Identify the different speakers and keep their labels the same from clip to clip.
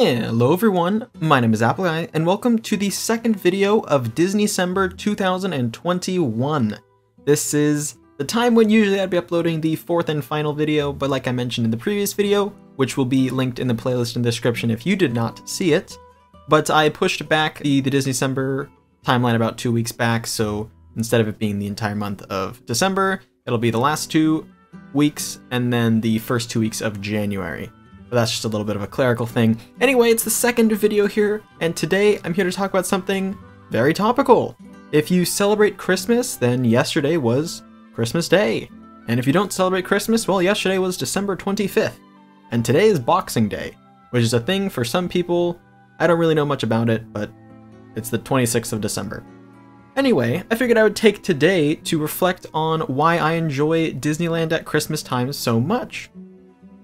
Speaker 1: Hello everyone, my name is Appleguy, and welcome to the second video of Disneycember 2021. This is the time when usually I'd be uploading the fourth and final video, but like I mentioned in the previous video, which will be linked in the playlist in the description if you did not see it, but I pushed back the, the Disneycember timeline about two weeks back, so instead of it being the entire month of December, it'll be the last two weeks and then the first two weeks of January. But that's just a little bit of a clerical thing. Anyway, it's the second video here, and today I'm here to talk about something very topical. If you celebrate Christmas, then yesterday was Christmas Day. And if you don't celebrate Christmas, well, yesterday was December 25th. And today is Boxing Day, which is a thing for some people. I don't really know much about it, but it's the 26th of December. Anyway, I figured I would take today to reflect on why I enjoy Disneyland at Christmas time so much.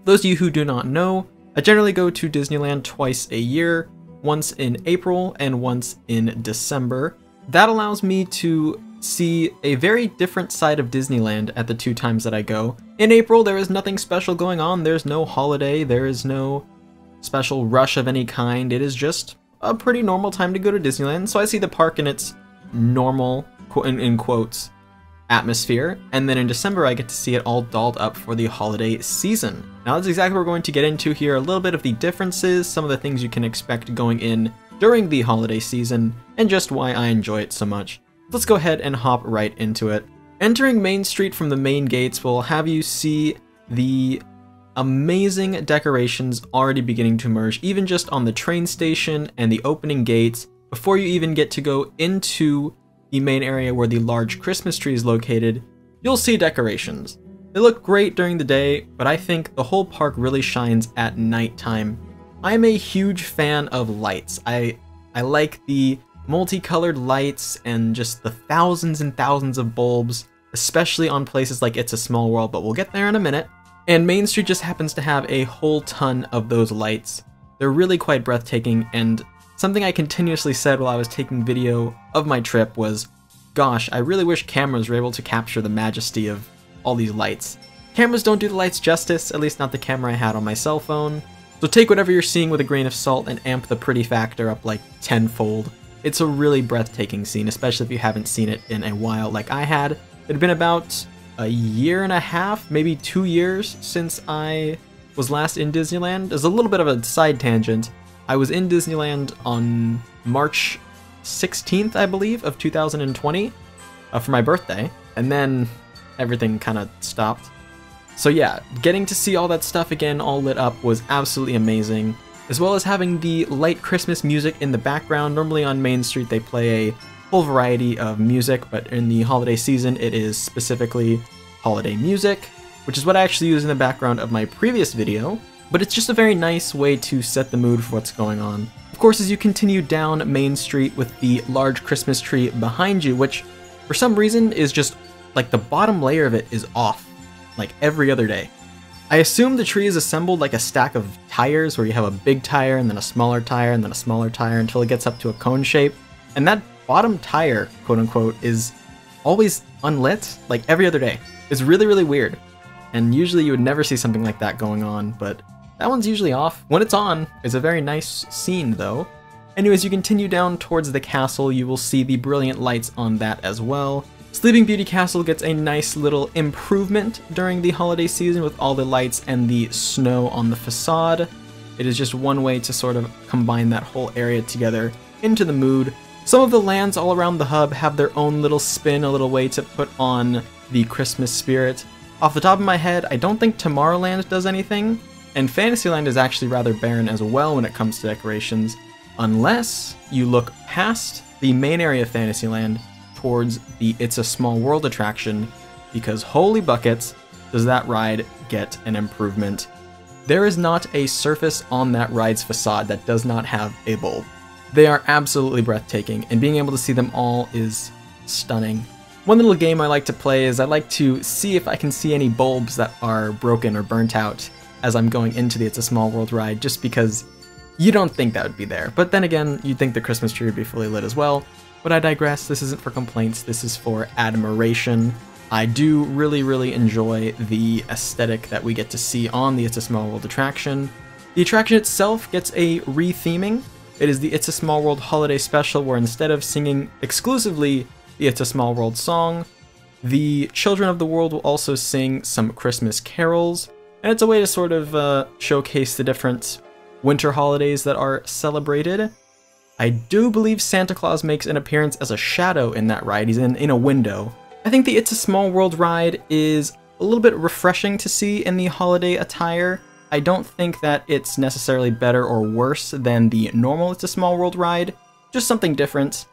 Speaker 1: Those of you who do not know, I generally go to Disneyland twice a year, once in April and once in December. That allows me to see a very different side of Disneyland at the two times that I go. In April, there is nothing special going on, there's no holiday, there is no special rush of any kind, it is just a pretty normal time to go to Disneyland, so I see the park in its normal, in, in quotes, atmosphere, and then in December I get to see it all dolled up for the holiday season. Now that's exactly what we're going to get into here, a little bit of the differences, some of the things you can expect going in during the holiday season, and just why I enjoy it so much. Let's go ahead and hop right into it. Entering Main Street from the main gates will have you see the amazing decorations already beginning to emerge, even just on the train station and the opening gates, before you even get to go into the main area where the large Christmas tree is located, you'll see decorations. They look great during the day, but I think the whole park really shines at nighttime. I am a huge fan of lights. I I like the multicolored lights and just the thousands and thousands of bulbs, especially on places like It's a Small World, but we'll get there in a minute. And Main Street just happens to have a whole ton of those lights. They're really quite breathtaking, and something I continuously said while I was taking video of my trip was, gosh, I really wish cameras were able to capture the majesty of all these lights. Cameras don't do the lights justice, at least not the camera I had on my cell phone. So take whatever you're seeing with a grain of salt and amp the pretty factor up like tenfold. It's a really breathtaking scene, especially if you haven't seen it in a while like I had. It had been about a year and a half, maybe two years since I was last in Disneyland. There's a little bit of a side tangent. I was in Disneyland on March 16th, I believe, of 2020 uh, for my birthday, and then everything kind of stopped. So yeah, getting to see all that stuff again all lit up was absolutely amazing, as well as having the light Christmas music in the background. Normally on Main Street they play a whole variety of music, but in the holiday season it is specifically holiday music, which is what I actually use in the background of my previous video, but it's just a very nice way to set the mood for what's going on. Of course, as you continue down Main Street with the large Christmas tree behind you, which for some reason is just like the bottom layer of it is off, like every other day. I assume the tree is assembled like a stack of tires where you have a big tire and then a smaller tire and then a smaller tire until it gets up to a cone shape. And that bottom tire, quote unquote, is always unlit, like every other day. It's really, really weird. And usually you would never see something like that going on, but that one's usually off. When it's on, it's a very nice scene though. Anyways, you continue down towards the castle, you will see the brilliant lights on that as well. Sleeping Beauty Castle gets a nice little improvement during the holiday season with all the lights and the snow on the facade. It is just one way to sort of combine that whole area together into the mood. Some of the lands all around the hub have their own little spin, a little way to put on the Christmas spirit. Off the top of my head, I don't think Tomorrowland does anything, and Fantasyland is actually rather barren as well when it comes to decorations, unless you look past the main area of Fantasyland towards the It's a Small World attraction, because holy buckets, does that ride get an improvement. There is not a surface on that ride's facade that does not have a bulb. They are absolutely breathtaking, and being able to see them all is stunning. One little game I like to play is I like to see if I can see any bulbs that are broken or burnt out as I'm going into the It's a Small World ride, just because you don't think that would be there. But then again, you'd think the Christmas tree would be fully lit as well. But I digress, this isn't for complaints, this is for admiration. I do really, really enjoy the aesthetic that we get to see on the It's a Small World attraction. The attraction itself gets a retheming. It is the It's a Small World holiday special where instead of singing exclusively the It's a Small World song, the children of the world will also sing some Christmas carols, and it's a way to sort of uh, showcase the different winter holidays that are celebrated. I do believe Santa Claus makes an appearance as a shadow in that ride. He's in, in a window. I think the It's a Small World ride is a little bit refreshing to see in the holiday attire. I don't think that it's necessarily better or worse than the normal It's a Small World ride, just something different,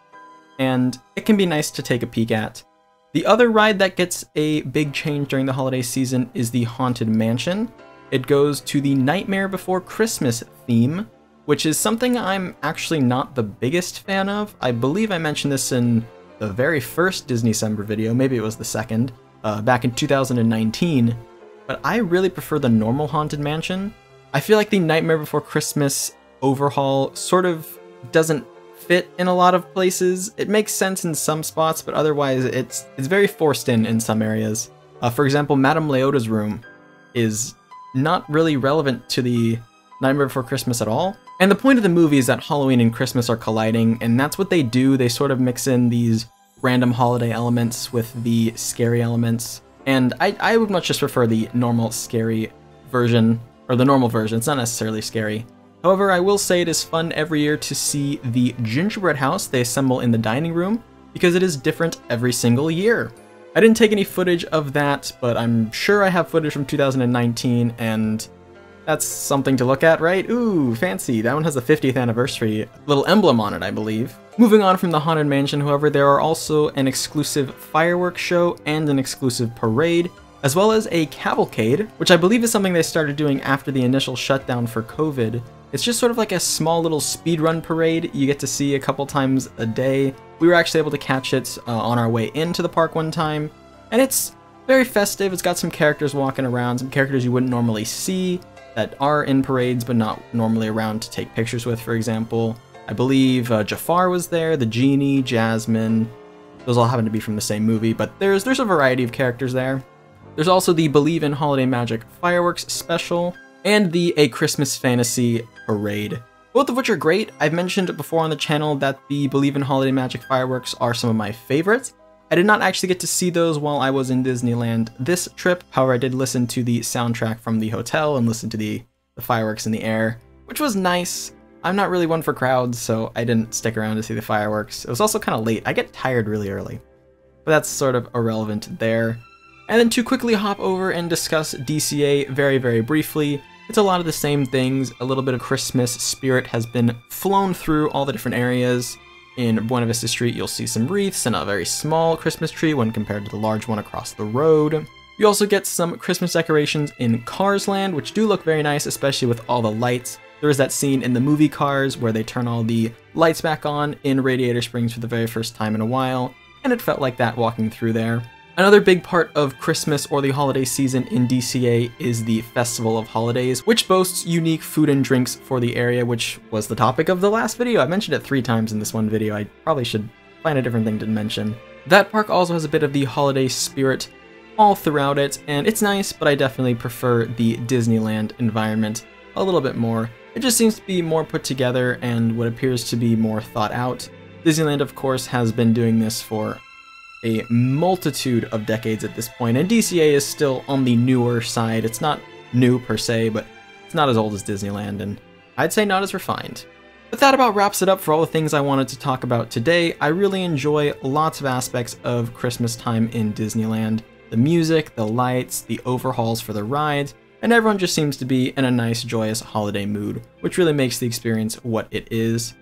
Speaker 1: and it can be nice to take a peek at. The other ride that gets a big change during the holiday season is the Haunted Mansion. It goes to the Nightmare Before Christmas theme, which is something I'm actually not the biggest fan of. I believe I mentioned this in the very first Disneycember video, maybe it was the second, uh, back in 2019, but I really prefer the normal Haunted Mansion. I feel like the Nightmare Before Christmas overhaul sort of doesn't fit in a lot of places. It makes sense in some spots, but otherwise it's it's very forced in in some areas. Uh, for example, Madame Leota's room is not really relevant to the Nightmare Before Christmas at all. And the point of the movie is that Halloween and Christmas are colliding, and that's what they do. They sort of mix in these random holiday elements with the scary elements. And I, I would much just prefer the normal scary version, or the normal version. It's not necessarily scary. However, I will say it is fun every year to see the gingerbread house they assemble in the dining room, because it is different every single year. I didn't take any footage of that, but I'm sure I have footage from 2019, and that's something to look at, right? Ooh, fancy. That one has a 50th anniversary little emblem on it, I believe. Moving on from the Haunted Mansion, however, there are also an exclusive fireworks show and an exclusive parade, as well as a cavalcade, which I believe is something they started doing after the initial shutdown for COVID. It's just sort of like a small little speedrun parade you get to see a couple times a day. We were actually able to catch it uh, on our way into the park one time, and it's very festive. It's got some characters walking around, some characters you wouldn't normally see, that are in parades but not normally around to take pictures with, for example. I believe uh, Jafar was there, the genie, Jasmine. Those all happen to be from the same movie, but there's there's a variety of characters there. There's also the Believe in Holiday Magic Fireworks special and the A Christmas Fantasy Parade. Both of which are great. I've mentioned before on the channel that the Believe in Holiday Magic Fireworks are some of my favorites. I did not actually get to see those while I was in Disneyland this trip, however I did listen to the soundtrack from the hotel and listen to the, the fireworks in the air, which was nice. I'm not really one for crowds, so I didn't stick around to see the fireworks. It was also kind of late. I get tired really early. But that's sort of irrelevant there. And then to quickly hop over and discuss DCA very, very briefly, it's a lot of the same things. A little bit of Christmas spirit has been flown through all the different areas. In Buena Vista Street, you'll see some wreaths and a very small Christmas tree when compared to the large one across the road. You also get some Christmas decorations in Cars Land, which do look very nice, especially with all the lights. There is that scene in the movie Cars where they turn all the lights back on in Radiator Springs for the very first time in a while, and it felt like that walking through there. Another big part of Christmas or the holiday season in DCA is the Festival of Holidays, which boasts unique food and drinks for the area, which was the topic of the last video. I mentioned it three times in this one video. I probably should find a different thing to mention. That park also has a bit of the holiday spirit all throughout it, and it's nice, but I definitely prefer the Disneyland environment a little bit more. It just seems to be more put together and what appears to be more thought out. Disneyland, of course, has been doing this for a multitude of decades at this point, and DCA is still on the newer side. It's not new per se, but it's not as old as Disneyland, and I'd say not as refined. But that about wraps it up for all the things I wanted to talk about today. I really enjoy lots of aspects of Christmas time in Disneyland. The music, the lights, the overhauls for the rides, and everyone just seems to be in a nice, joyous holiday mood, which really makes the experience what it is.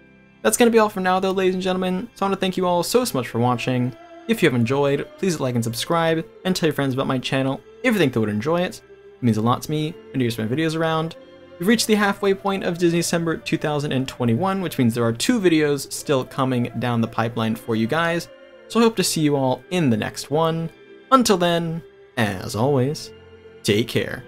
Speaker 1: That's going to be all for now though, ladies and gentlemen, so I want to thank you all so, so much for watching. If you have enjoyed, please like and subscribe, and tell your friends about my channel if you think they would enjoy it. It means a lot to me and you spend videos around. We've reached the halfway point of Disneycember 2021, which means there are two videos still coming down the pipeline for you guys, so I hope to see you all in the next one. Until then, as always, take care.